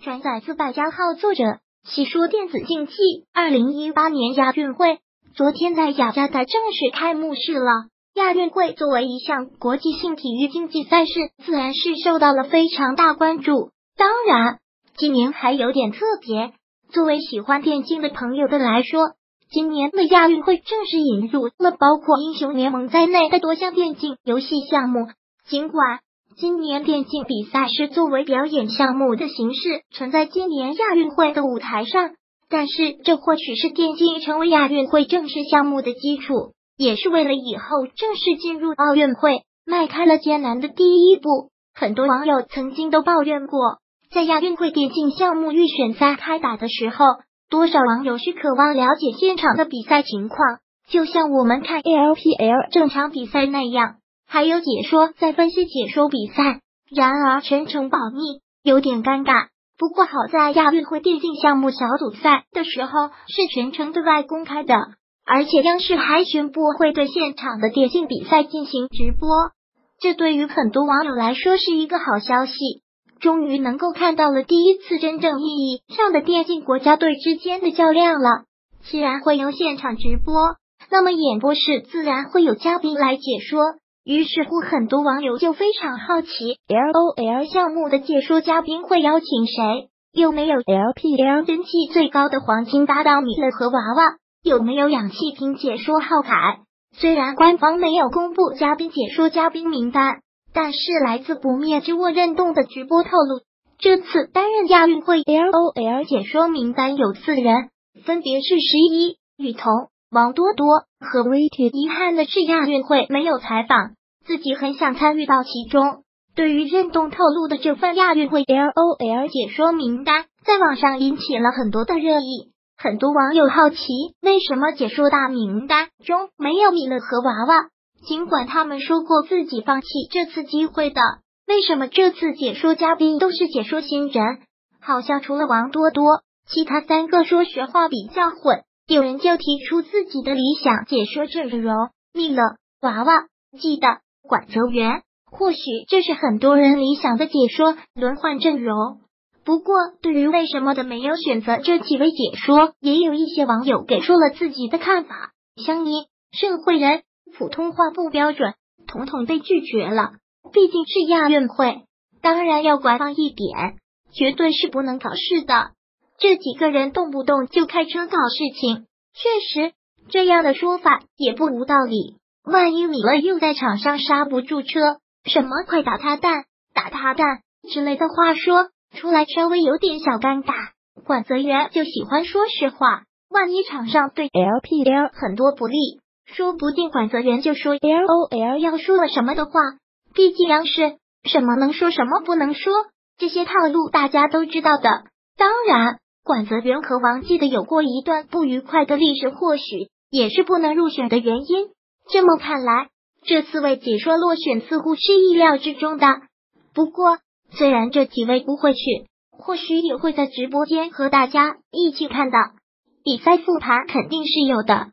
转载自百家号作者，细说电子竞技。二零一八年亚运会昨天在雅加达正式开幕式了。亚运会作为一项国际性体育竞技赛事，自然是受到了非常大关注。当然，今年还有点特别。作为喜欢电竞的朋友的来说，今年的亚运会正式引入了包括英雄联盟在内的多项电竞游戏项目。尽管今年电竞比赛是作为表演项目的形式存在今年亚运会的舞台上，但是这或许是电竞成为亚运会正式项目的基础，也是为了以后正式进入奥运会迈开了艰难的第一步。很多网友曾经都抱怨过，在亚运会电竞项目预选赛开打的时候，多少网友是渴望了解现场的比赛情况，就像我们看 LPL 正常比赛那样。还有解说在分析解说比赛，然而全程保密，有点尴尬。不过好在亚运会电竞项目小组赛的时候是全程对外公开的，而且央视还宣布会对现场的电竞比赛进行直播。这对于很多网友来说是一个好消息，终于能够看到了第一次真正意义上的电竞国家队之间的较量了。既然会有现场直播，那么演播室自然会有嘉宾来解说。于是乎，很多网友就非常好奇，L O L 项目的解说嘉宾会邀请谁？有没有 L P L 人气最高的黄金搭档米勒和娃娃？有没有氧气瓶解说浩凯？虽然官方没有公布嘉宾解说嘉宾名单，但是来自不灭之握刃动的直播透露，这次担任亚运会 L O L 解说名单有四人，分别是十一、雨桐。王多多和 Vita 遗憾的是，亚运会没有采访，自己很想参与到其中。对于任栋透露的这份亚运会 LOL 解说名单，在网上引起了很多的热议。很多网友好奇，为什么解说大名单中没有米勒和娃娃？尽管他们说过自己放弃这次机会的，为什么这次解说嘉宾都是解说新人？好像除了王多多，其他三个说实话比较混。有人就提出自己的理想解说阵容：米勒、娃娃、记得、管泽元。或许这是很多人理想的解说轮换阵容。不过，对于为什么的没有选择这几位解说，也有一些网友给出了自己的看法。香音、盛会人普通话不标准，统统被拒绝了。毕竟是亚运会，当然要官方一点，绝对是不能搞事的。这几个人动不动就开车搞事情，确实这样的说法也不无道理。万一米勒又在场上刹不住车，什么快打他蛋、打他蛋之类的话说出来，稍微有点小尴尬。管泽元就喜欢说实话，万一场上对 LPL 很多不利，说不定管泽元就说 LOL 要输了什么的话。毕竟央视什么能说什么不能说，这些套路大家都知道的。当然。管泽元和王记得有过一段不愉快的历史，或许也是不能入选的原因。这么看来，这四位解说落选似乎是意料之中的。不过，虽然这几位不会去，或许也会在直播间和大家一起看到比赛复盘，肯定是有的。